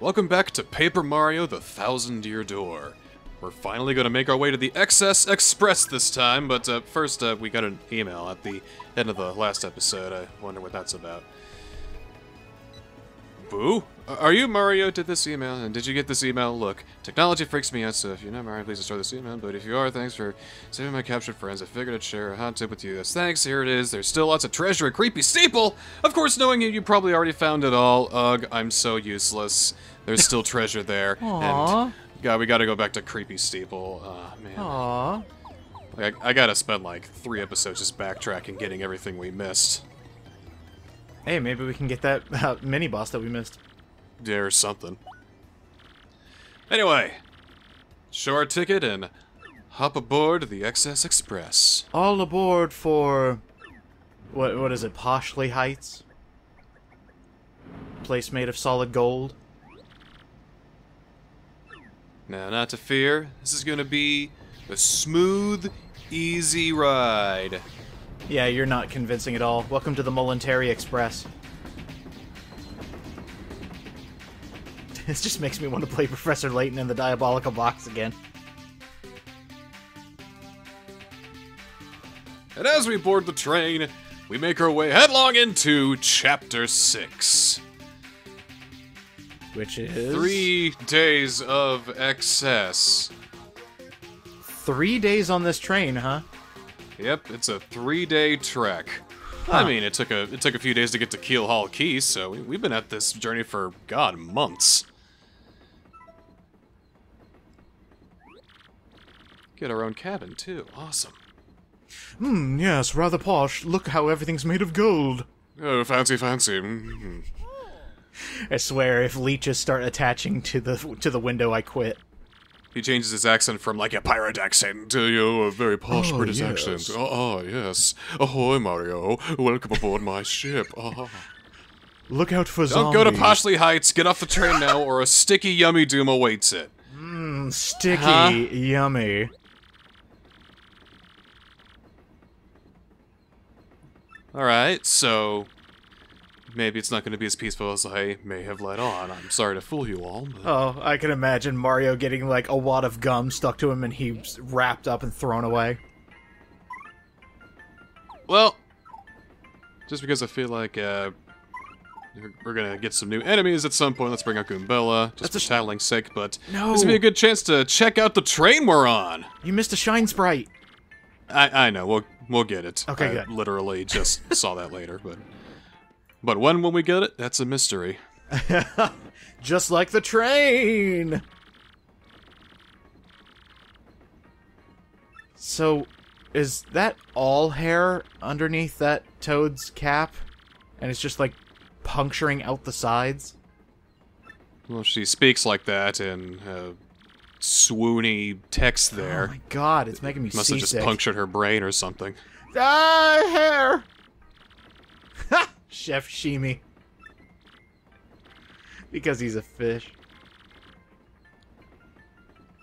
Welcome back to Paper Mario The Thousand Year Door. We're finally going to make our way to the Excess Express this time, but uh, first uh, we got an email at the end of the last episode. I wonder what that's about. Boo? Are you Mario? Did this email? And did you get this email? Look, technology freaks me out, so if you're not Mario, please destroy this email. But if you are, thanks for saving my captured friends. I figured I'd share a hot tip with you. Yes, thanks. Here it is. There's still lots of treasure at Creepy Steeple. Of course, knowing you, you probably already found it all. Ugh, I'm so useless. There's still treasure there. Aww. And God, we gotta go back to Creepy Steeple. Man. Aww. Like, I, I gotta spend like three episodes just backtracking, getting everything we missed. Hey, maybe we can get that uh, mini boss that we missed. Or something. Anyway, show our ticket and hop aboard the Excess Express. All aboard for what? What is it? Poshley Heights. Place made of solid gold. Now, not to fear, this is gonna be a smooth, easy ride. Yeah, you're not convincing at all. Welcome to the Molentary Express. This just makes me want to play Professor Layton in the Diabolical Box again. And as we board the train, we make our way headlong into Chapter 6. Which is Three days of excess. three days on this train, huh? Yep, it's a three-day trek. I mean, it took a it took a few days to get to Keelhaul Keys, so we, we've been at this journey for God months. Get our own cabin too. Awesome. Hmm, yes, rather posh. Look how everything's made of gold. Oh, fancy, fancy. Mhm. I swear, if leeches start attaching to the to the window, I quit. He changes his accent from like a pirate accent to you know, a very posh Oh, British yes. accent. Oh, oh, yes. Ahoy, Mario. Welcome aboard my ship. Ah. Look out for Don't zombies. go to Poshley Heights. Get off the train now, or a sticky, yummy doom awaits it. Mm, sticky, Huh? yummy. Alright, so maybe it's not going to be as peaceful as I may have let on. I'm sorry to fool you all, but Oh, I can imagine Mario getting like a wad of gum stuck to him and he's wrapped up and thrown away. well, just because I feel like uh, we're- gonna get some new enemies at some point, let's bring out Goombella, just That's for tattling's sake. But No. this would be a good chance to check out the train we're on. You missed a shine sprite. I I know we'll we'll get it. Okay, I good. Literally just saw that later, but but when will we get it, that's a mystery. Just like the train. So, is that all hair underneath that toad's cap? And it's just like puncturing out the sides? Well, she speaks like that in uh, swoony text there. Oh there. my god, it's making me Must have just punctured her brain or something. Ah, hair! Ha! Chef Shimi. Because he's a fish.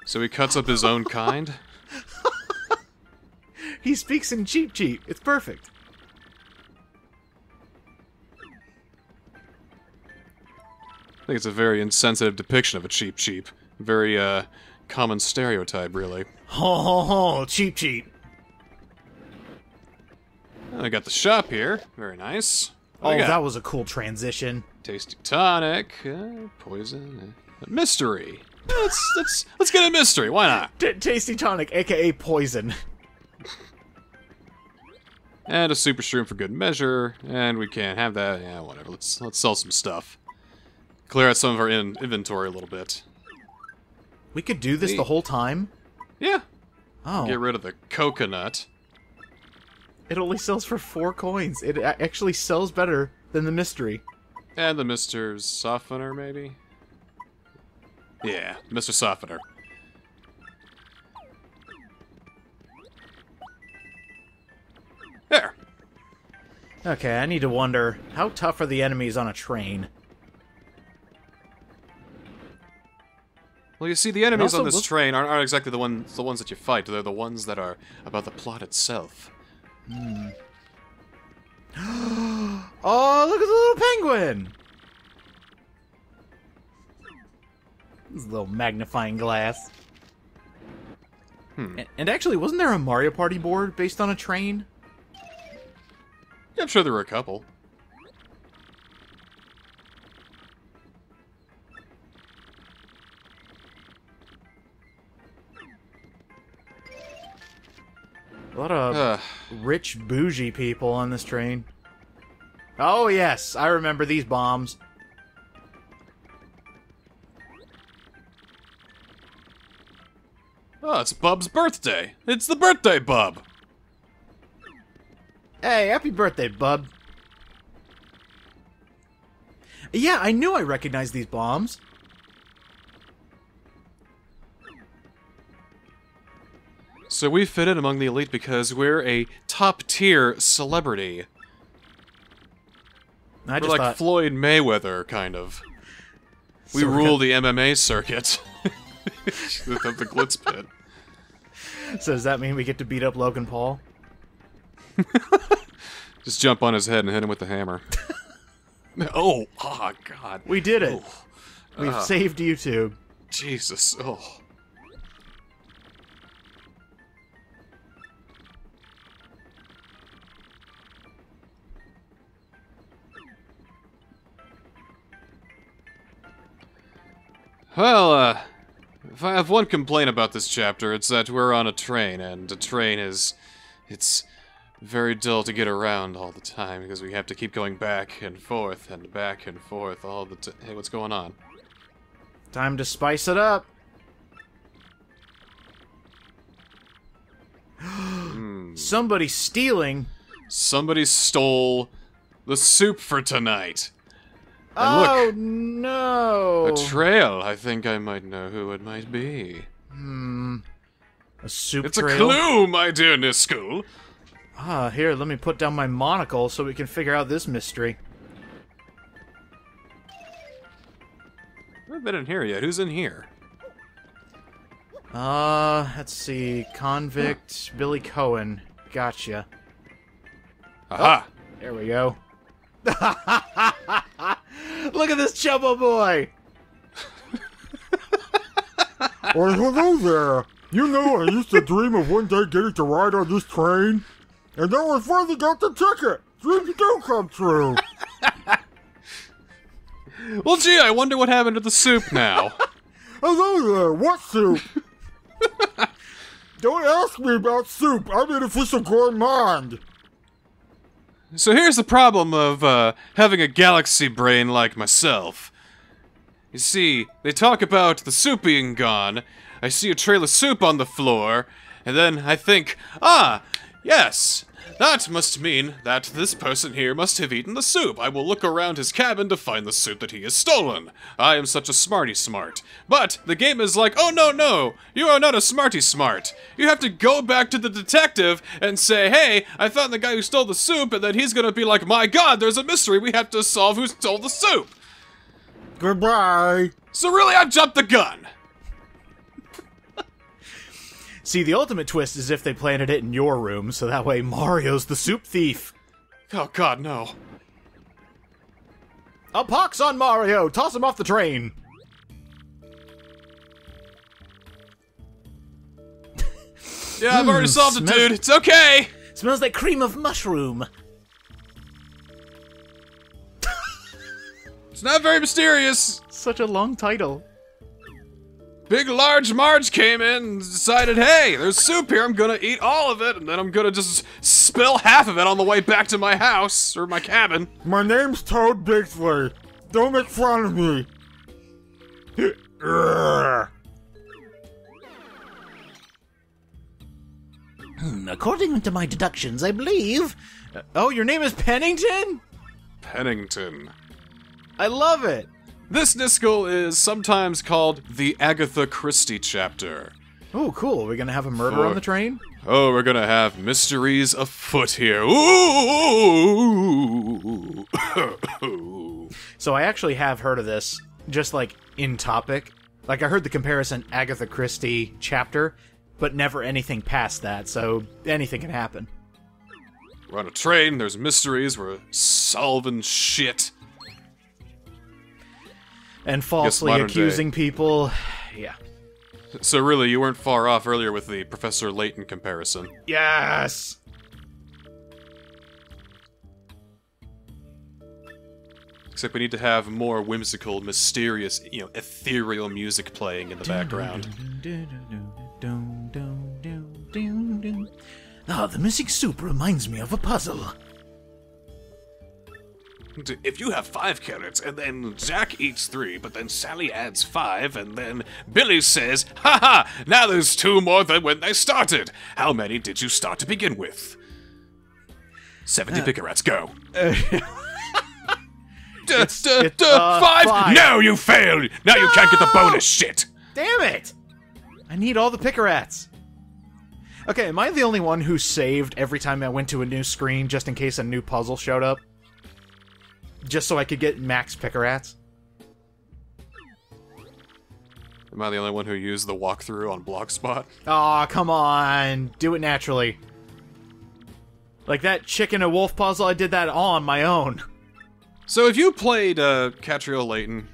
So he cuts up his own kind. He speaks in cheap cheap. It's perfect. I think it's a very insensitive depiction of a Cheep Cheep. Very uh, common stereotype, really. Ho ho ho, cheap cheap. I got the shop here. Very nice. What Oh, do we got? that was a cool transition. tasty tonic, uh, poison, uh, mystery. Let's let's let's get a mystery. Why not? T- Tasty tonic, aka poison. And a super shroom for good measure. And we can't have that. Yeah, whatever. Let's let's sell some stuff. Clear out some of our in- inventory a little bit. We could do this the whole time. Yeah. Oh, Get rid of the coconut. it only sells for four coins. It actually sells better than the mystery. And the Mr. Softener, maybe? Yeah, Mr. Softener. There. Okay, I need to wonder how tough are the enemies on a train? Well, you see, the enemies on this train aren't, aren't exactly the ones the ones that you fight. They're the ones that are about the plot itself. Oh, look at the little penguin! This little magnifying glass. Hmm. And, and actually, wasn't there a Mario Party board based on a train? Yeah, I'm sure there were a couple. Lot of Uh, rich, bougie people on this train. Oh, yes, I remember these bombs. oh, it's Bub's birthday. It's the birthday Bub. Hey, happy birthday, bub. Yeah, I knew I recognized these bombs. So we fit in among the elite because we're a top tier celebrity. I We're just like thought, Floyd Mayweather, kind of. We So we're rule the MMA circuit. of the glitz pit. so does that mean we get to beat up Logan Paul? Just jump on his head and hit him with the hammer. oh, oh, God. We did it. Oh, We've Ah. saved YouTube. Jesus. Oh. Well, uh, if I have one complaint about this chapter, it's that we're on a train, and a train is. It's very dull to get around all the time because we have to keep going back and forth and back and forth all the time. Hey, what's going on? Time to spice it up. Hmm. Somebody stealing. Somebody stole the soup for tonight. Oh look, no! a trail. I think I might know who it might be. hmm. A soup It's trail. a clue, my dear Niskel. Ah, here, let me put down my monocle so we can figure out this mystery. I haven't been in here yet. Who's in here? Uh, let's see. Convict Billy Cohen. Gotcha. Aha! There we go. Look at this chubbo boy. Well, hello there. You know, I used to dream of one day getting to ride on this train, and now I finally got the ticket. Dreams do come true. Well, gee, I wonder what happened to the soup now. Hello there. What soup? Don't ask me about soup. I'm an official gourmand. So here's the problem of uh, having a galaxy brain like myself. You see, they talk about the soup being gone. I see a trail of soup on the floor, and then I think, ah, yes, that must mean that this person here must have eaten the soup. I will look around his cabin to find the soup that he has stolen. I am such a smarty smart. But the game is like, oh no, no, you are not a smarty smart. You have to go back to the detective and say, hey, I found the guy who stole the soup, and then he's gonna be like, my god, there's a mystery. We have to solve who stole the soup. Goodbye. So really, I jumped the gun. See, the ultimate twist is if they planted it in your room, so that way Mario's the soup thief. Oh god, no. A pox on Mario! Toss him off the train! Yeah, I've already Hmm, solved it, dude. It's okay. Smells like cream of mushroom. It's not very mysterious. Such a long title. Big large Marge came in and decided, hey, there's soup here. I'm gonna eat all of it, and then I'm gonna just spill half of it on the way back to my house or my cabin. My name's Toad Bixley. Don't make fun of me. Hmm, according to my deductions, I believe. oh, your name is Pennington? Pennington. I love it. This Niskel is sometimes called the Agatha Christie chapter. Oh, cool. We're gonna have a murder For- on the train? Oh, we're gonna have mysteries afoot here. Ooh. So I actually have heard of this, just like in topic. Like I heard the comparison Agatha Christie chapter, but never anything past that, so anything can happen. we're on a train, there's mysteries, we're solving shit. And falsely modern day. accusing people. Yeah. So really, you weren't far off earlier with the Professor Layton comparison. Yes. Except we need to have more whimsical, mysterious, you know, ethereal music playing in the background. Ah, the missing soup reminds me of a puzzle. If you have five carrots and then Jack eats three, but then Sally adds five, and then Billy says, "Ha ha! Now there's two more than when they started. How many did you start to begin with?" Seventy picarats. Go. Duh, duh, it's, duh, uh, five? five. No, you failed. Now you can't get the bonus shit. Damn it! I need all the picarats. Okay, am I the only one who saved every time I went to a new screen just in case a new puzzle showed up? Just so I could get max picarats? Am I the only one who used the walkthrough on Blogspot? Aw, come on. Do it naturally. Like that chicken and wolf puzzle, I did that all on my own. So if you played uh, Katrielle Layton,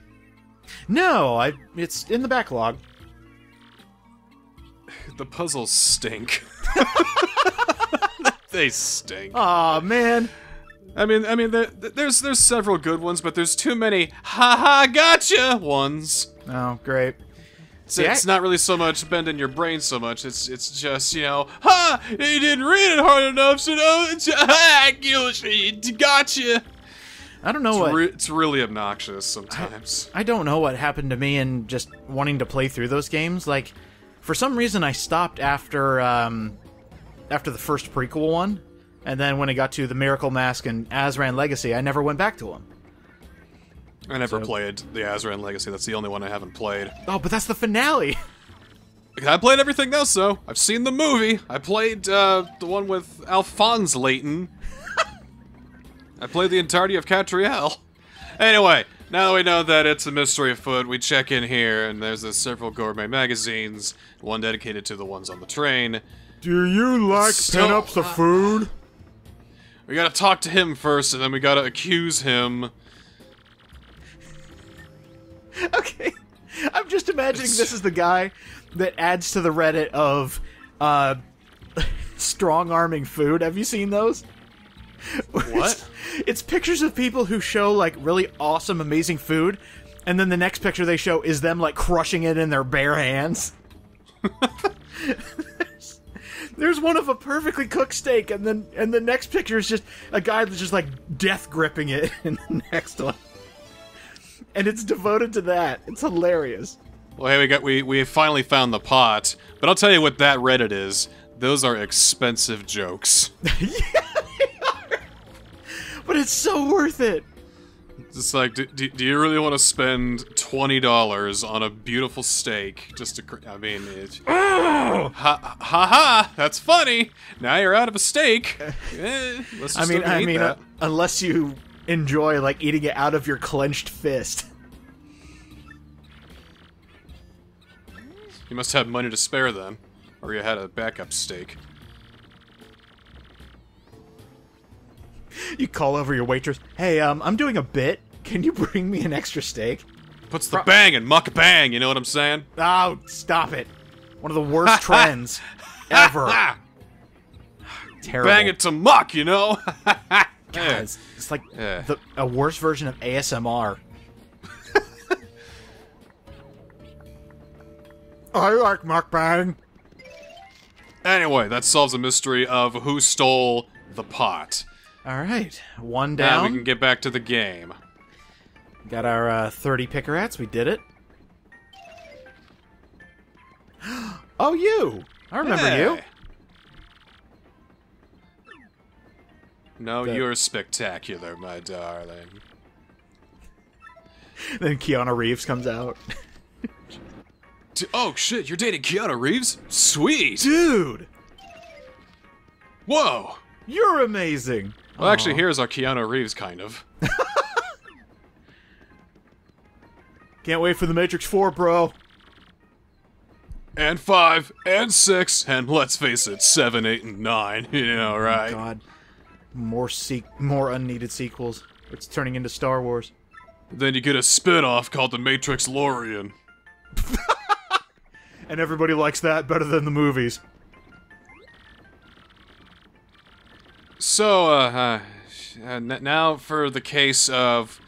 No, I it's in the backlog. the puzzles stink. they stink. Aw, man. I mean, I mean, there, there's there's several good ones, but there's too many "ha ha gotcha" ones. Oh, great. So I- it's not really so much bending your brain so much. It's it's just you know, ha, you didn't read it hard enough, so no, it's, ha, gotcha. I don't know It's, what re- it's really obnoxious sometimes. I don't know what happened to me in just wanting to play through those games. Like, for some reason, I stopped after um, after the first prequel one, and then when I got to the Miracle Mask and Azran Legacy, I never went back to them. I never So- played the Azran Legacy. That's the only one I haven't played. Oh, but that's the finale. I played everything else though. I've seen the movie. I played uh, the one with Alphonse Layton. I played the entirety of Katrielle. Anyway, now that we know that it's a mystery afoot, we check in here, and there's uh, several gourmet magazines, one dedicated to the ones on the train. Do you like So- pinups of food? We gotta talk to him first, and then we gotta accuse him. okay, I'm just imagining this is the guy that adds to the Reddit of uh, strong arming food. Have you seen those? What? It's pictures of people who show like really awesome, amazing food, and then the next picture they show is them like crushing it in their bare hands. There's, one of a perfectly cooked steak, and then and the next picture is just a guy that's just like death gripping it in the next one, and it's devoted to that. It's hilarious. Well, hey, we got we we finally found the pot, but I'll tell you what that Reddit is. Those are expensive jokes. yeah, they are. But it's so worth it. It's like, do, do, do you really want to spend twenty dollars on a beautiful steak just to? I mean, it, ha, ha ha! That's funny. Now you're out of a steak. Eh, let's just I mean, I mean, uh, unless you enjoy like eating it out of your clenched fist. you must have money to spare then, or you had a backup steak. You call over your waitress. Hey, um, I'm doing a bit. Can you bring me an extra steak? Puts the bang and muck bang. You know what I'm saying? Oh, stop it! One of the worst trends ever. Terrible. bang it to muck. You know? God, it's, it's like Yeah. the, a worse version of ASMR. I like mukbang. Anyway, that solves the mystery of who stole the pot. All right, one down. Now we can get back to the game. Got our uh, 30 picarats. We did it. oh, you! I remember you. No, The- you're spectacular, my darling. Then Keanu Reeves comes out. D- oh shit, you're dating Keanu Reeves? Sweet! Dude, Whoa! you're amazing. Well, actually, oh. here's our Keanu Reeves, kind of. Can't wait for the Matrix 4, bro. And five, and six, and let's face it, seven, eight, and nine. You know, oh right? God, more se- more unneeded sequels. It's turning into Star Wars. Then you get a spin-off called The Matrix Lorian. And everybody likes that better than the movies. So, uh, uh, now for the case of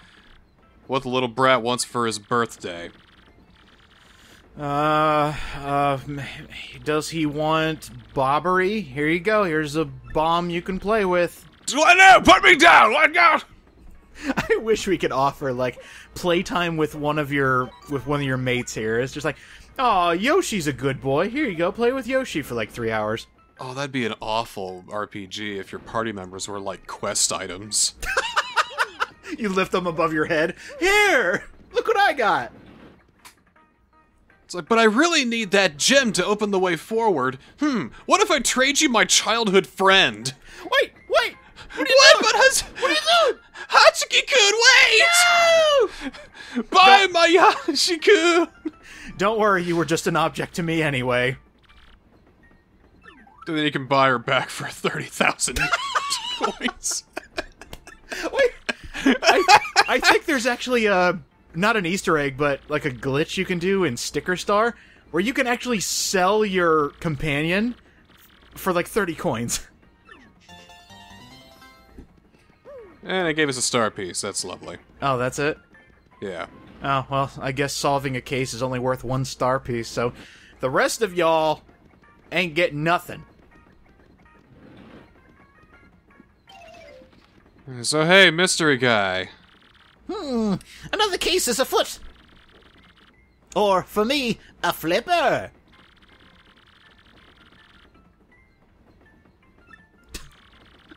what the little brat wants for his birthday. Uh, uh, does he want bobbery? Here you go. Here's a bomb you can play with. Now? Put me down! Let go! I wish we could offer like playtime with one of your with one of your mates here. It's just like, oh, Yoshi's a good boy. Here you go. Play with Yoshi for like three hours. Oh, that'd be an awful RPG if your party members were like quest items. You lift them above your head. Here, look what I got. It's like, but I really need that gem to open the way forward. Hmm, what if I trade you my childhood friend? Wait, wait. What, what? But has, what are you doing? Hatsuki-kun, wait! Bye, my Yashi-kun! Don't worry, you were just an object to me anyway. Then you can buy her back for 30,000 coins. Wait, I, I think there's actually a not an Easter egg, but like a glitch you can do in Sticker Star where you can actually sell your companion for like 30 coins. And it gave us a star piece. That's lovely. Oh, that's it. Yeah. Oh, well, I guess solving a case is only worth one star piece, so the rest of y'all ain't getting nothing. So hey, mystery guy. Hmm, another case is afoot. Or, for me, a flipper.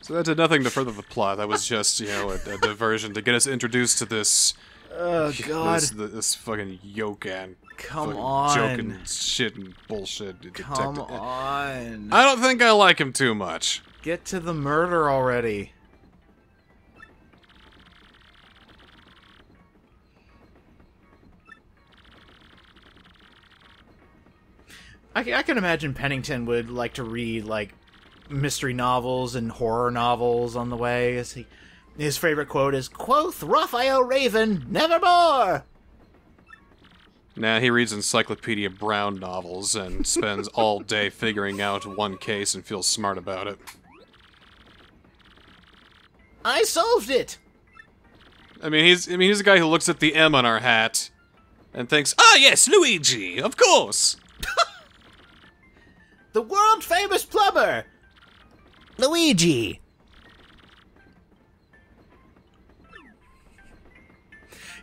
So that did nothing to further the plot. That was just, you know, a, a diversion to get us introduced to this Oh, God. this, this fucking Yokan. Come on. Joking shit and bullshit Come on. I don't think I like him too much. Get to the murder already. I, I can imagine Pennington would like to read like mystery novels and horror novels on the way. As he, his favorite quote is Quoth Raphael Raven, nevermore. Nah, he reads Encyclopedia Brown novels and spends all day figuring out one case and feels smart about it. I solved it. I mean, he's I mean he's a guy who looks at the M on our hat and thinks, "Ah, yes, Luigi, of course." The world famous plumber. Luigi.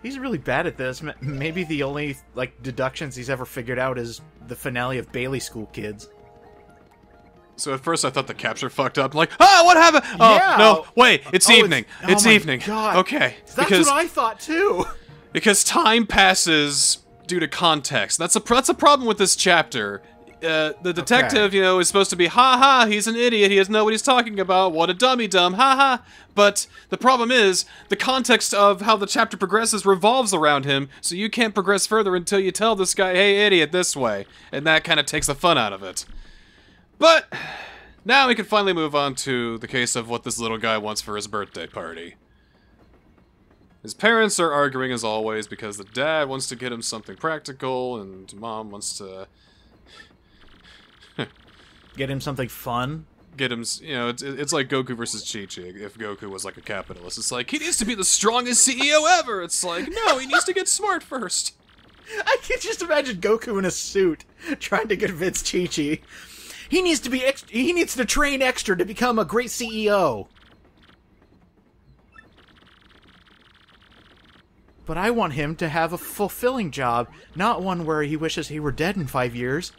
he's really bad at this. Maybe the only like deductions he's ever figured out is the finale of Bailey School Kids. So at first I thought the capture fucked up. Like, ah, what happened? Oh Yeah. no, wait, it's Oh, it's- evening. oh It's, my evening. God. Okay, That's because what I thought too. because time passes due to context. That's a that's a problem with this chapter. Uh, the detective, you know, is supposed to be, ha ha, he's an idiot, he doesn't know what he's talking about, what a dummy dumb, ha ha. But the problem is, the context of how the chapter progresses revolves around him, so you can't progress further until you tell this guy, hey, idiot, this way. And that kind of takes the fun out of it. But, now we can finally move on to the case of what this little guy wants for his birthday party. His parents are arguing as always because the dad wants to get him something practical and mom wants to Get him something fun. get him, you know, it's, it's like Goku versus Chi-Chi if Goku was like a capitalist. It's like, he needs to be the strongest CEO ever. It's like, no, he needs to get smart first. I can just imagine Goku in a suit trying to convince Chi Chi. He needs to be ex- he needs to train extra to become a great E CEO. But I want him to have a fulfilling job, not one where he wishes he were dead in 5 years.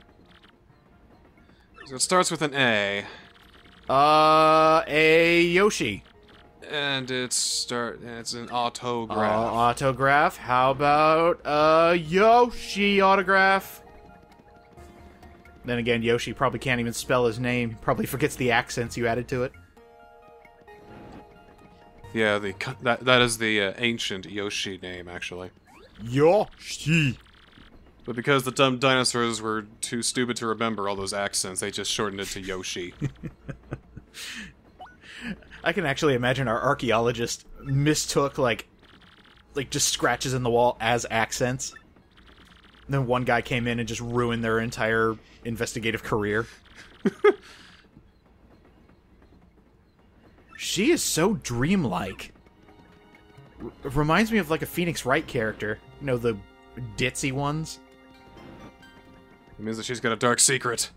So it starts with an A, Uh, a Yoshi. and it's start. It's an Uh, autograph. autograph. How about a Yoshi autograph? Then again, Yoshi probably can't even spell his name. Probably forgets the accents you added to it. yeah, the that that is the uh, ancient Yoshi name actually. Yoshi. But because the dumb dinosaurs were too stupid to remember all those accents, they just shortened it to Yoshi. I can actually imagine our archaeologist mistook like like just scratches in the wall as accents. And then one guy came in and just ruined their entire investigative career. she is so dreamlike. R- reminds me of like a Phoenix Wright character. You know, the ditzy ones. It means that she's got a dark secret.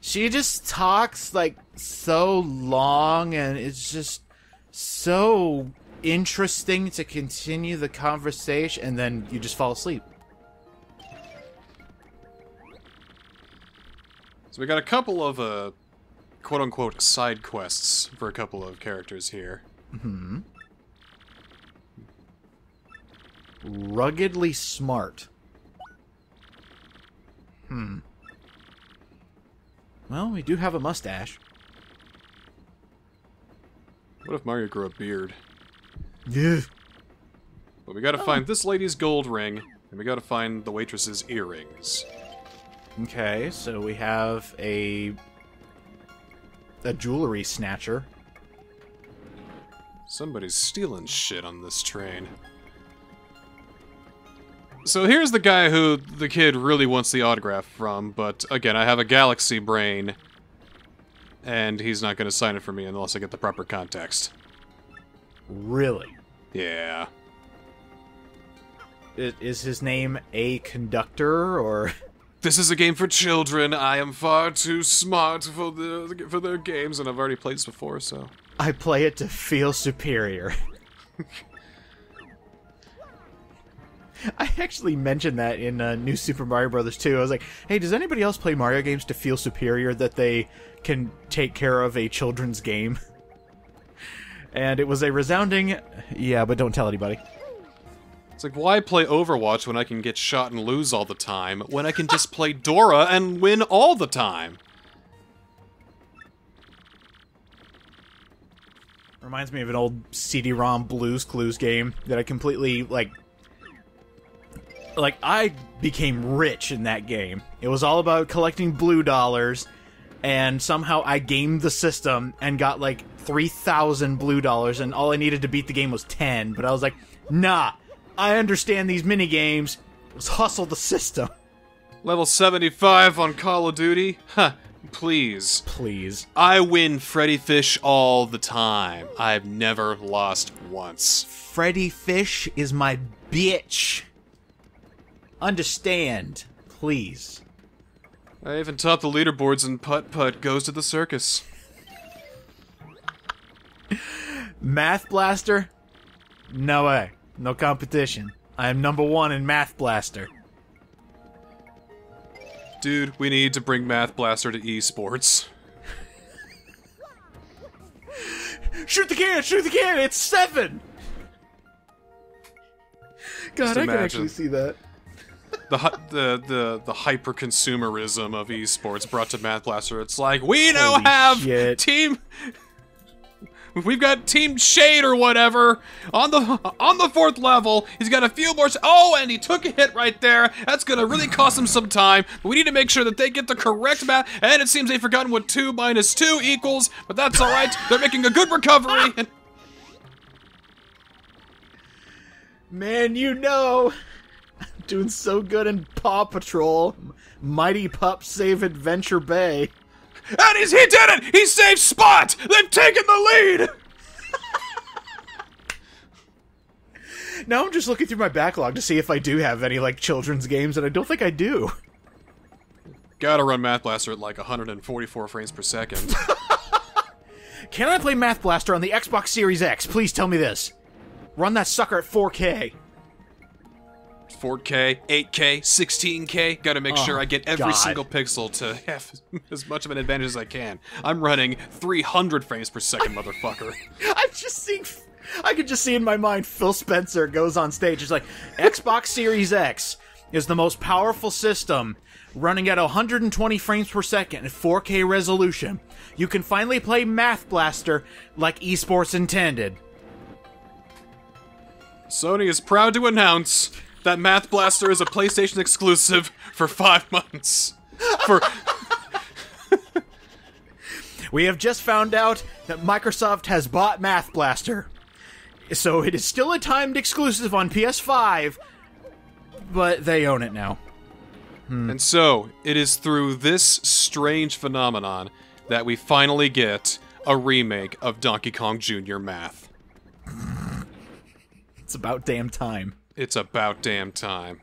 She just talks like so long and it's just so interesting to continue the conversation and then you just fall asleep. So we got a couple of uh, quote unquote side quests for a couple of characters here. Hmm. Ruggedly smart. Hmm. Well, we do have a mustache. What if Mario grew a beard? Yeah. But we gotta find this lady's gold ring, and we gotta find the waitress's earrings. Okay, so we have a a jewelry snatcher. Somebody's stealing shit on this train. So here's the guy who the kid really wants the autograph from, but again, I have a galaxy brain, and he's not gonna sign it for me unless I get the proper context. Really? Yeah. I- Is his name a conductor or This is a game for children. I am far too smart for the for their games, and I've already played this before, so. I play it to feel superior? I actually mentioned that in uh, New Super Mario Brothers 2. I was like, "Hey, does anybody else play Mario games to feel superior that they can take care of a children's game?" And it was a resounding, "Yeah, but don't tell anybody." It's like, why play Overwatch when I can get shot and lose all the time, when I can just play Dora and win all the time? Reminds me of an old CD-ROM Blues Clues game that I completely like. Like I became rich in that game. It was all about collecting blue dollars, and somehow I gamed the system and got like three thousand blue dollars, and all I needed to beat the game was ten. But I was like, nah, I understand these mini games. Let's hustle the system, Level 75 on Call of Duty? Huh, please. please. I win Freddi Fish all the time. I've never lost once. Freddi Fish is my bitch. Understand, please. I even topped the leaderboards in Putt Putt Goes to the Circus. Math Blaster? No way. No competition. I am number one in Math Blaster. Dude, we need to bring Math Blaster to esports. Shoot the can! Shoot the can! It's seven! God, Just I can imagine. actually see that. The the the the hyper consumerism of esports brought to Math Blaster. It's like we now Holy have shit. team. We've got Team Shade or whatever on the on the fourth level. He's got a few more. Oh, and he took a hit right there. That's gonna really cost him some time. But we need to make sure that they get the correct math. And it seems they've forgotten what two minus two equals. But that's all right. They're making a good recovery. Man, you know, doing so good in Paw Patrol. Mighty Pup Save Adventure Bay. and he's, he did it. He saved Spot. They've taken the lead. Now I'm just looking through my backlog to see if I do have any, like, children's games, and I don't think I do. Gotta run Math Blaster at like 144 frames per second. Can I play Math Blaster on the Xbox Series X? Please tell me this. Run that sucker at 4K. 4K, 8K, 16K. Gotta make sure oh, I get every God. single pixel to have as much of an advantage as I can. I'm running 300 frames per second, motherfucker. I'm just seeing. I could just see in my mind Phil Spencer goes on stage. It's like Xbox Series X is the most powerful system, running at 120 frames per second at 4K resolution. You can finally play Math Blaster like esports intended. Sony is proud to announce that Math Blaster is a PlayStation exclusive for five months. For We have just found out that Microsoft has bought Math Blaster. So it is still a timed exclusive on PS5, but they own it now. Hmm. And so, it is through this strange phenomenon that we finally get a remake of Donkey Kong Jr. Math. It's about damn time. It's about damn time.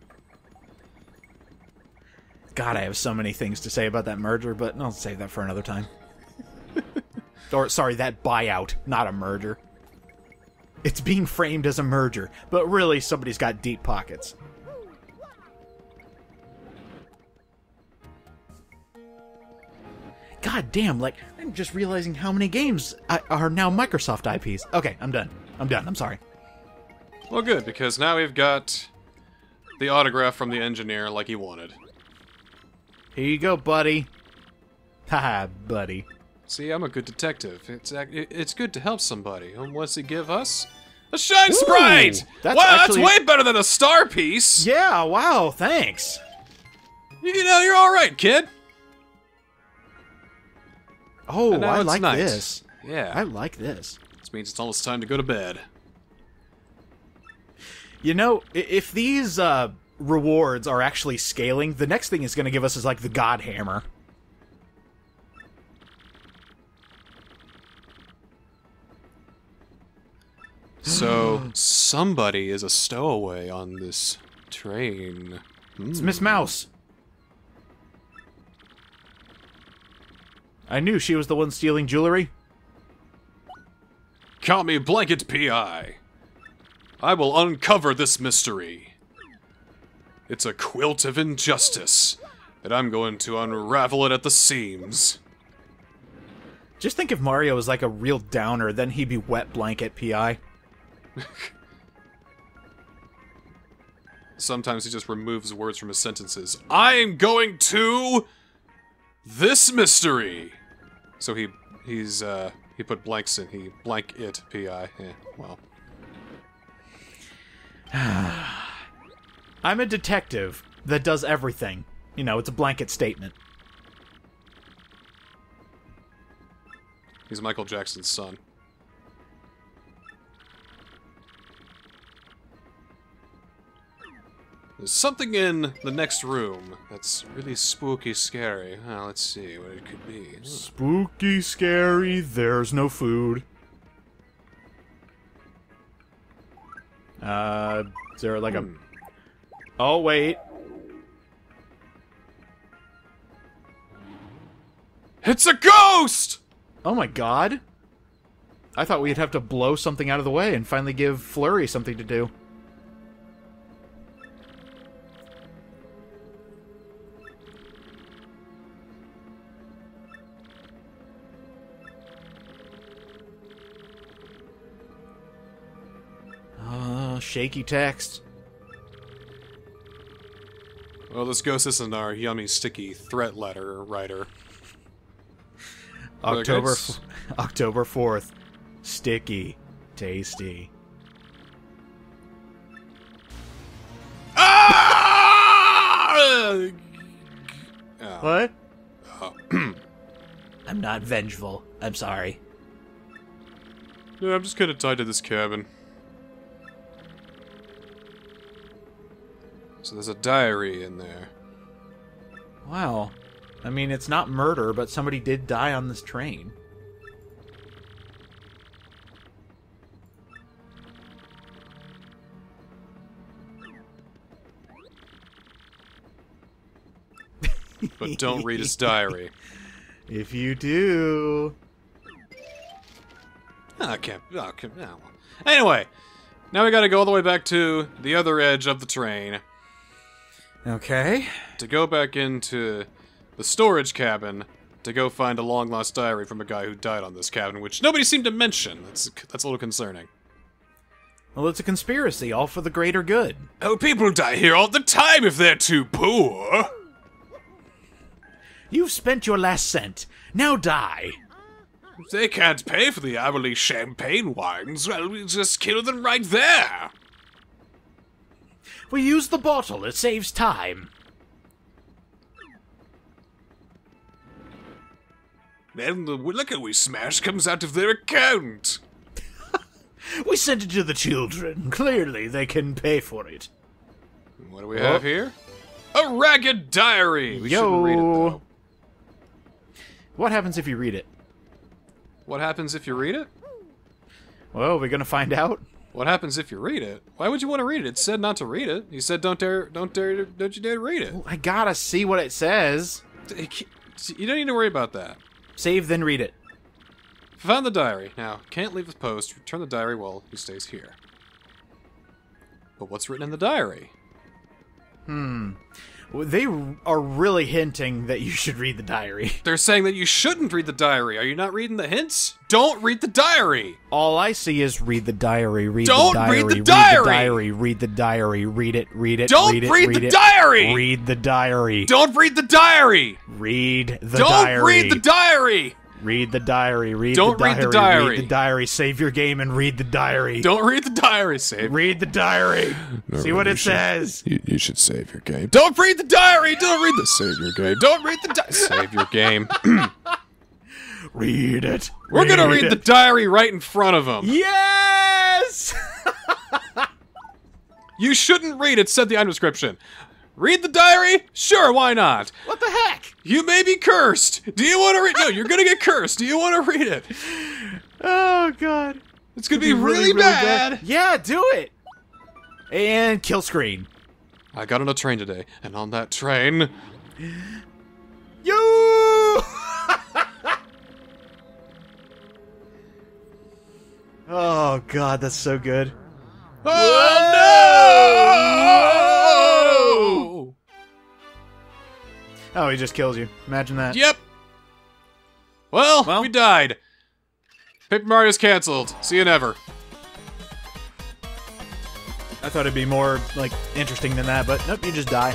God, I have so many things to say about that merger, but I'll save that for another time. or, sorry, that buyout, not a merger. It's being framed as a merger, but really, somebody's got deep pockets. God damn, like, I'm just realizing how many games are now Microsoft IPs. Okay, I'm done. I'm done. I'm sorry. Well, good, because now we've got the autograph from the engineer like he wanted. Here you go, buddy. Haha, buddy. See, I'm a good detective. It's it's good to help somebody. And what's he give us? A shine sprite! that's wow, actually- that's way better than a star piece! Yeah, wow, thanks. You know, you're alright, kid. Oh, I like night. this. Yeah. I like this. This means it's almost time to go to bed. You know, if these uh, rewards are actually scaling, the next thing it's going to give us is like the God Hammer. So, somebody is a stowaway on this train. It's Miss Mouse. I knew she was the one stealing jewelry. Call me Blanket PI. I will uncover this mystery. It's a quilt of injustice, and I'm going to unravel it at the seams. Just think if Mario was like a real downer, then he'd be Wet Blanket PI. Sometimes he just removes words from his sentences. I'm going to this mystery. So he he's uh he put blanks in. He blank it pi. Yeah, well. I'm a detective that does everything. You know, it's a blanket statement. He's Michael Jackson's son. There's something in the next room that's really spooky scary. Well, let's see what it could be. Spooky, scary, there's no food. Uh, is there like a. Oh, wait. It's a ghost! Oh my god. I thought we'd have to blow something out of the way and finally give Flurrie something to do. Shaky text. Well, this ghost isn't our yummy, sticky threat letter writer. October f- October 4th. Sticky. Tasty. Ah! Oh. What? I'm not vengeful. I'm sorry. Yeah, I'm just kind of tied to this cabin. So there's a diary in there. Wow. I mean, it's not murder, but somebody did die on this train. But don't read his diary. If you do. Ah, I can't. Oh, can, ah, well. Anyway, now we gotta go all the way back to the other edge of the train Okay. to go back into the storage cabin to go find a long lost diary from a guy who died on this cabin, which nobody seemed to mention. That's that's a little concerning. Well, it's a conspiracy, all for the greater good. Oh, people die here all the time if they're too poor. You've spent your last cent. Now die. If they can't pay for the hourly champagne wines, well, we just kill them right there. We use the bottle, it saves time. Then the liquor we smash comes out of their account. We sent it to the children. Clearly, they can pay for it. What do we have oh. here? A ragged diary. We shouldn't read it though. What happens if you read it? What happens if you read it? Well, we're gonna find out. What happens if you read it? Why would you want to read it? It said not to read it. You said don't dare, don't dare, don't you dare read it. I gotta see what it says. You don't need to worry about that. Save, then read it. Found the diary. Now, can't leave the post. Return the diary while he stays here. But what's written in the diary? Well, They are really hinting that you should read the diary. They're saying that you shouldn't read the diary. Are you not reading the hints? Don't read the diary. All I see is read the diary, read Don't the diary, read the read diary! the diary, read the diary, read it, read it, Don't read it, read read the it, diary! Read the diary. Don't read the diary. Read the Don't diary. read the diary. Read the diary. Read Don't the read diary. the diary. Read the diary. Save your game and read the diary. Don't read the diary. Save. read the diary. See what it should- says. You, you should save your game. Don't read the diary. Don't read the save your game. Don't read the di- save your game. Read it. We're gonna read the diary right in front of him. Yes. You shouldn't read it. Said the item description. Read the diary? Sure, why not? what the heck? You may be cursed. Do you want to read? No, you're gonna get cursed. Do you want to read it? Oh god. It's gonna be, really, bad. Yeah, do it. And kill screen. I got on a train today, and on that train, You. oh god, that's so good. oh no! Oh, he just kills you. Imagine that. Yep. Well, Well. we died. Paper Mario's canceled. See you never. I thought it'd be more like interesting than that, but nope, you just die.